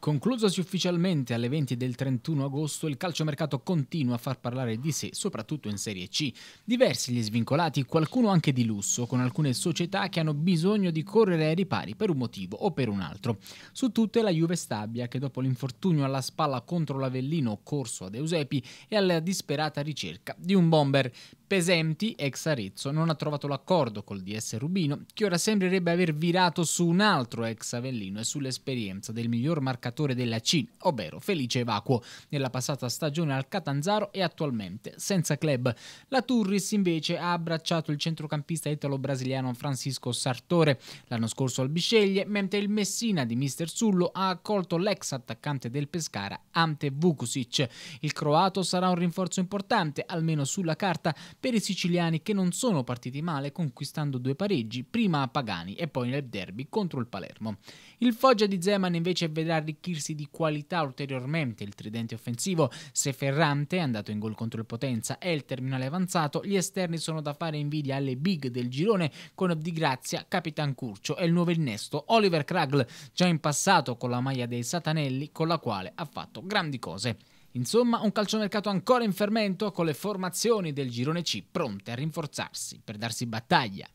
Conclusosi ufficialmente alle 20 del 31 agosto, il calciomercato continua a far parlare di sé, soprattutto in Serie C. Diversi gli svincolati, qualcuno anche di lusso, con alcune società che hanno bisogno di correre ai ripari per un motivo o per un altro. Su tutte la Juve Stabia, che dopo l'infortunio alla spalla contro l'Avellino corso ad Eusepi è alla disperata ricerca di un bomber. Pesenti, ex Arezzo, non ha trovato l'accordo col DS Rubino, che ora sembrerebbe aver virato su un altro ex Avellino e sull'esperienza del miglior marcatore della C, ovvero Felice Vacuo, nella passata stagione al Catanzaro e attualmente senza club. La Turris invece ha abbracciato il centrocampista italo-brasiliano Francisco Sartore l'anno scorso al Bisceglie, mentre il Messina di Mister Sullo ha accolto l'ex attaccante del Pescara Ante Vukusic. Il croato sarà un rinforzo importante, almeno sulla carta, per i siciliani che non sono partiti male conquistando due pareggi, prima a Pagani e poi nel derby contro il Palermo. Il Foggia di Zeman invece vedrà arricchirsi di qualità ulteriormente il tridente offensivo. Se Ferrante, andato in gol contro il Potenza, è il terminale avanzato, gli esterni sono da fare invidia alle big del girone con Di Grazia, Capitan Curcio e il nuovo innesto Oliver Kragl, già in passato con la maglia dei Satanelli, con la quale ha fatto grandi cose. Insomma, un calciomercato ancora in fermento con le formazioni del girone C pronte a rinforzarsi per darsi battaglia.